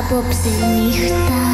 Απόψε νύχτα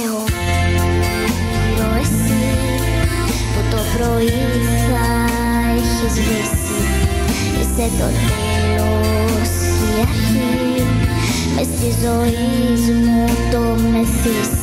είσαι όνειρο εσύ που το πρωί θα έχεις σβήσει Είσαι το τέλος η αρχή. Μες στη ζωή μου το μεθύσι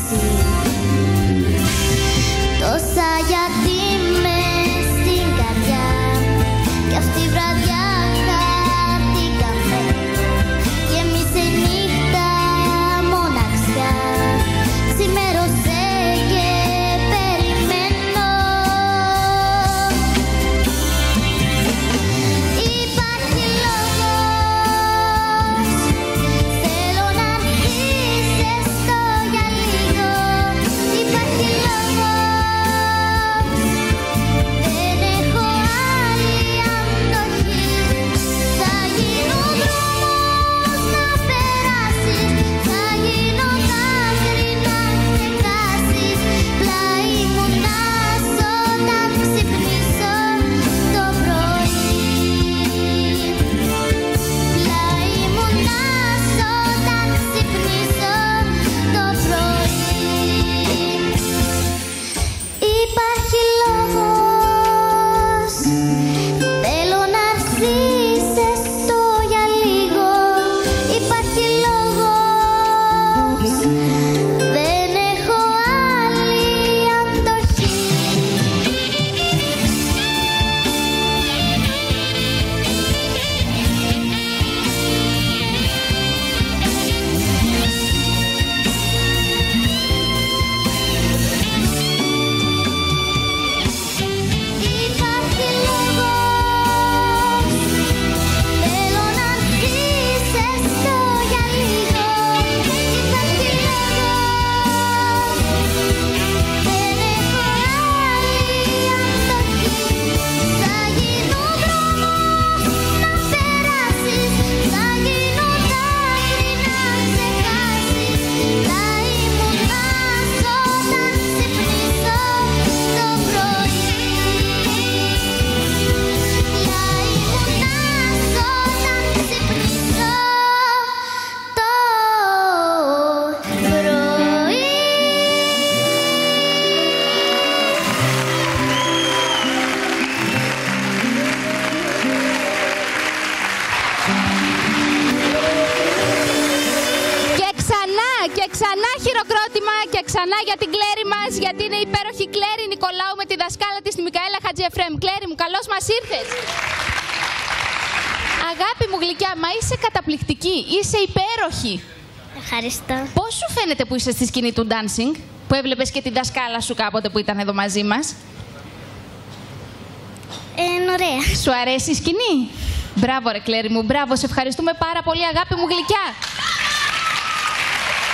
ξανά και ξανά χειροκρότημα και ξανά για την Κλέρι μας γιατί είναι υπέροχη Κλέρι Νικολάου με τη δασκάλα της τη Μικαέλα Χατζιεφρέμ. Κλέρι μου, καλώς μας ήρθες. Αγάπη μου γλυκιά, μα είσαι καταπληκτική, είσαι υπέροχη. Ευχαριστώ. Πώς σου φαίνεται που είσαι στη σκηνή του dancing, που έβλεπες και την δασκάλα σου κάποτε που ήταν εδώ μαζί μας; Ε, είναι ωραία. Σου αρέσει η σκηνή; Μπράβο ρε Κλέρι μου, μπράβο, σε ευχαριστούμε πάρα πολύ αγάπη μου γλυκιά.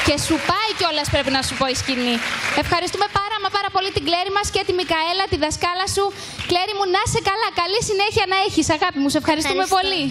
Και σου πάει κιόλας πρέπει να σου πω η σκηνή. Ευχαριστούμε πάρα μα πάρα πολύ την Κλέρι μας και τη Μικαέλα, τη δασκάλα σου. Κλέρι μου, να σε καλά, καλή συνέχεια να έχεις αγάπη μου, σε ευχαριστούμε Ευχαριστώ. πολύ.